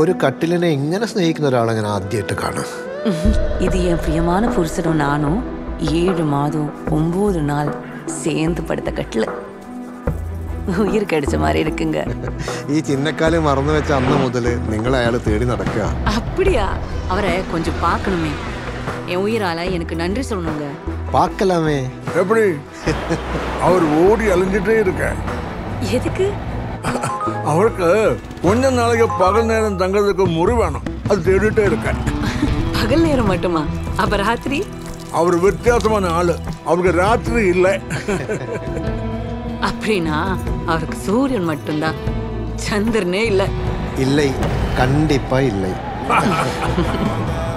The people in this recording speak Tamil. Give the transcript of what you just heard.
ഒരു കട്ടിലിനെ ഇങ്ങനെ സ്നേഹിക്കുന്ന ഒരാളെ ഞാൻ ആദ്യമായിട്ട് കാണാം இது என் பிரியமான புருஷனும் நானும் ஏழு மாதம் ஒன்பது நாள் சேர்ந்து படுத்த கட்டில் உயிர் கிடைச்ச மாதிரி இருக்குங்க ഈ ചിന്നക്കാല് മറന്നു വെച്ച അന്ന് മുതൽ നിങ്ങൾ അയാൾ തേടി നടക്കുക அப்படியா அவரை கொஞ்சம் பார்க்கணுமே என் உயிரால எனக்கு நன்றி சொல்லணுங்க പാക്കലാമേ எப்படி அவர் ஓடி அலைஞ்சிட்டே இருக்க எதுக்கு அவருக்கு கொஞ்ச நாளைக்கு பகல் நேரம் தங்குறதுக்கு முറി வேணும். அது தேடிட்டே இருக்க பகல் நேரம் மட்டுமா? அப்ப ராத்திரி? அவர் வித்தியாசமான ஆளு. அவருக்கு ராத்திரி இல்லை. அப்படின்னா அவருக்கு சூரியன் மட்டும்தான். சந்திரனே இல்லை. இல்லை கண்டிப்பா இல்லை.